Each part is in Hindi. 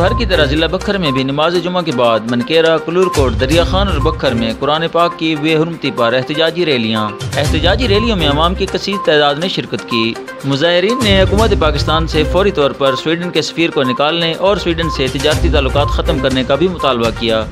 हर की तरह जिला बखर में भी नमाज़ जुमा के बाद मनकेरा, कलूरकोट दरिया खान और बखर में कुरान पाक की बेहरमती पर एहतजाजी रैलियाँ। एहतजाजी रैलियों में आवाम की कसी तादाद ने शिरकत की। मुजाहरीन ने हुकूमत पाकिस्तान से फौरी तौर पर स्वीडन के सफ़ीर को निकालने और स्वीडन से तजारती ताल्लुक ख़त्म करने का भी मुतालबा किया।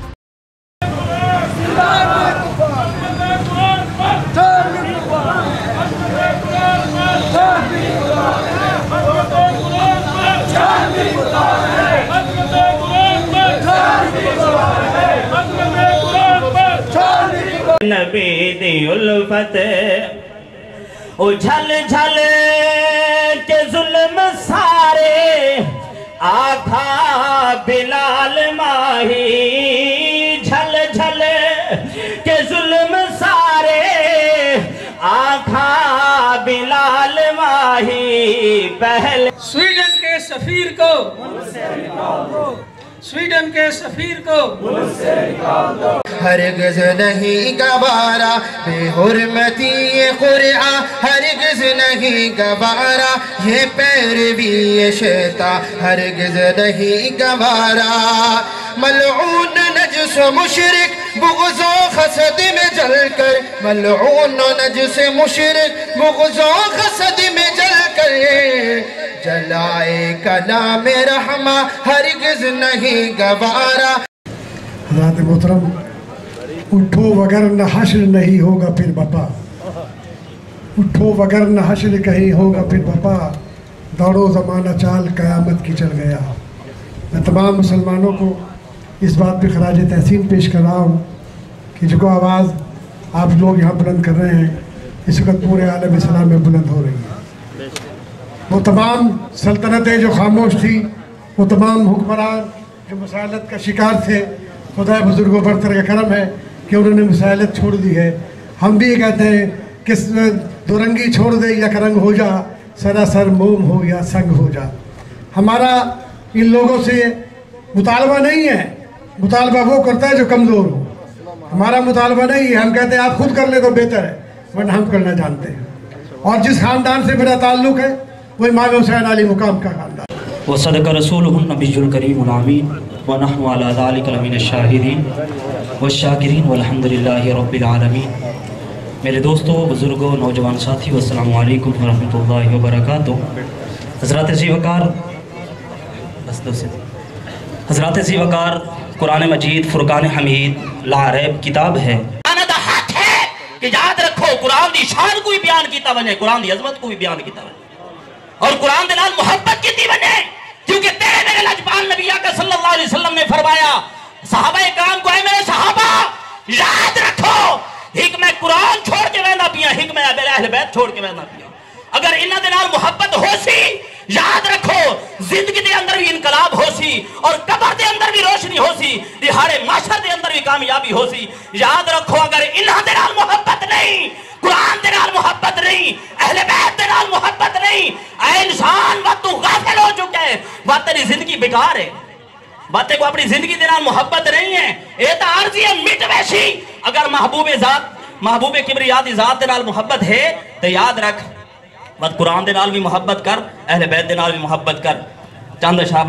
नबी दी उल्फत उछल झल के जुल्म सारे, आखा बिलाल माही। झल झल के जुल्म सारे, आखा बिलाल माही। पहले स्वीडन के सफीर को स्वीडन के सफीर को हरगज नहीं गवारा, बेहुरमती ये कुरआ, हरगज नहीं गवारा, ये पैरवी ये शैता, हरगज नहीं गवारा। मलऊन नजस मुशरिक, बुगजो खसद में जलकर, मलऊन नजस मुशरिक, बुगजो खसद में जलकर, जलाए कला कलाम रहमा, हरगिज नहीं गवारा। हज़रत मोहतरम उठो वगर न हश्र नहीं होगा फिर बपा। उठो वगर न हश्र कहीं होगा फिर बपा। दौड़ो ज़माना चाल क़यामत की चल गया। मैं तमाम मुसलमानों को इस बात पे खराज तहसीन पेश कर रहा हूँ कि जो आवाज़ आप लोग यहाँ बुलंद कर रहे हैं, इस वक्त पूरे आलम इस्लाम में बुलंद हो रही है। वो तमाम सल्तनतें जो खामोश थी, वो तमाम हुक्मरान जो मसालत का शिकार थे, खुदा बुज़ुर्गों पर तरह करम है कि उन्होंने मसालत छोड़ दी है। हम भी ये कहते हैं कि दुरंगी छोड़ दे या करंग हो जा सरासर मोम हो या संग हो जा। हमारा इन लोगों से मुतालबा नहीं है। मुतालबा वो करता है जो कमज़ोर हो। हमारा मुतालबा नहीं है। हम कहते हैं, आप खुद कर ले तो बेहतर है, वरना हम करना जानते हैं। और जिस ख़ानदान से मेरा ताल्लुक़ है, वो इमाम हुसैन अली मुकाम का खानदान। व सदक रसूल नबीजुल करीम अमीन व नहमिन शाहिदीन। व शाकिरीन वलहमदिल्ला रबालमीन मेरे दोस्तों, बुज़ुर्गों, नौजवान साथी वालेकुम वरहमतुल्लाहि व बरकातुहू हज़रत ज़ीवकार हज़रत ज़ीवकार कुरान मजीद, फ़ुरकान हमीद, लारैब किताब है। कि याद रखो, कुरान की शान को भी बयान किया वने कुरान की अजमत को भी बयान किया वने और कुरान के नाल मोहब्बत की वने क्योंकि तेरे मेरे लजपाल नबी का सल्लल्लाहु अलैहि वसल्लम ने फरमाया सहाबा काम को है मेरे सहाबा याद रखो हिक मैं कुरान छोड़ के वहना पिया हिक मैं अहले बैत छोड़ के वहना पिया। अगर इन्हां दे मोहब्बत हो सी याद रखो, ज़िंदगी के अंदर भी इनकलाब हो सी और कबर के अंदर भी रोशनी हो सी दिहाड़े माशर के अंदर भी कामयाबी हो सी याद रखो, अगर इन्हां दे मोहब्बत नहीं, कुरान दे नाल नहीं, अहले बैत दे नाल नहीं इंसान व तू गाफिल हो चुका है। व तेरी ज़िंदगी बेकार है। बातें को अपनी ज़िंदगी के नाल मोहब्बत नहीं है। ये तो आरजी है मिट वैसी अगर महबूब जात महबूब किबरियात जात के नाल मोहब्बत है तो याद रख। बस कुरान भी मोहब्बत कर, अहले बैद के भी मोहब्बत कर। चंद शाह